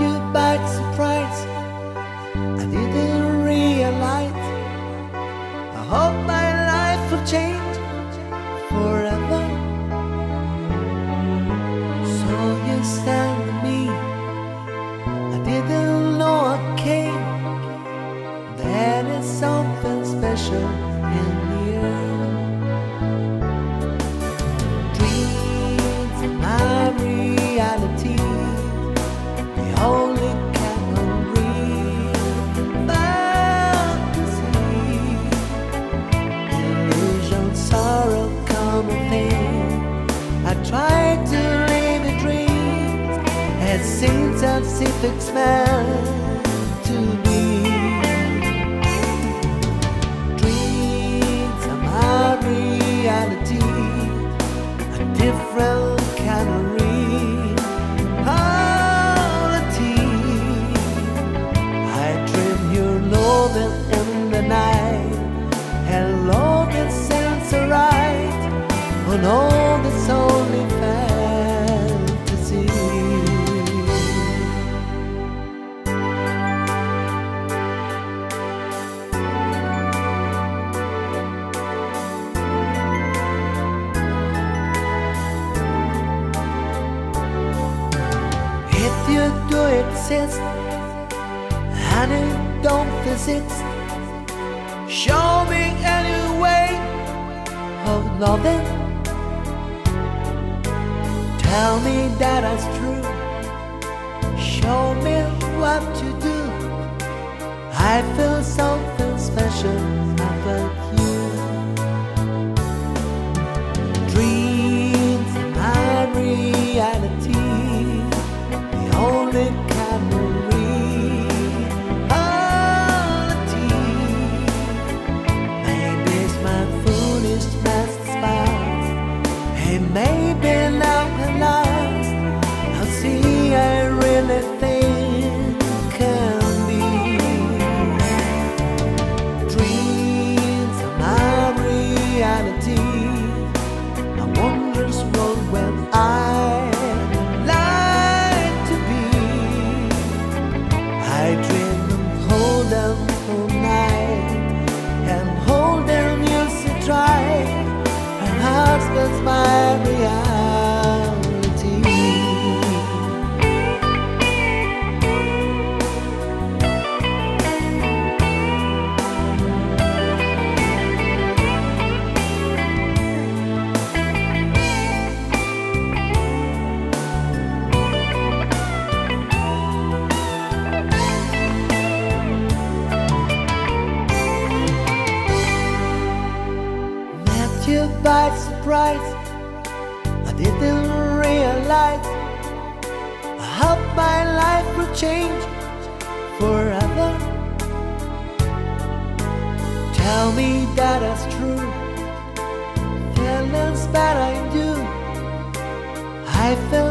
you by surprise. I didn't realize. I hope my life will change forever. So you stand to me. I didn't know a cake. There is something special in perfect man to be. Dreams are my reality, a different kind of reality. I dream you're loving in the night, and love it sounds alright. Oh no, exist and it don't exist, show me any way of loving. Tell me that it's true. Show me what to do. I feel something special about you. Dreams my reality. The only surprise. I didn't realize how my life would change forever. Tell me that it's true. Feelings that I do. I feel